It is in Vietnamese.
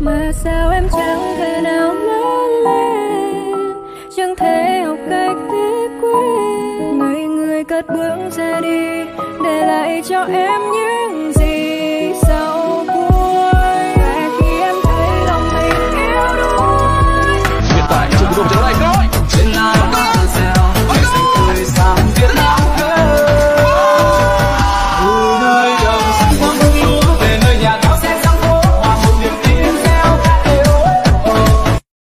mà sao em chẳng thể nào lớn lên? Chẳng thể học cách biết quên. Người người cất bước ra đi, để lại cho em những